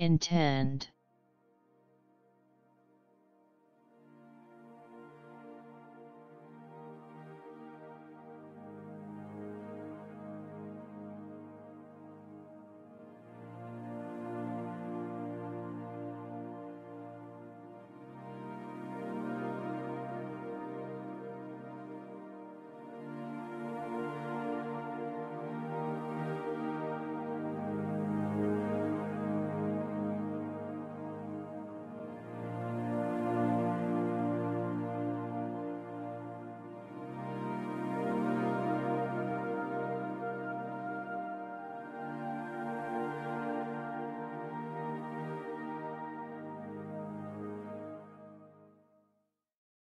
Intend.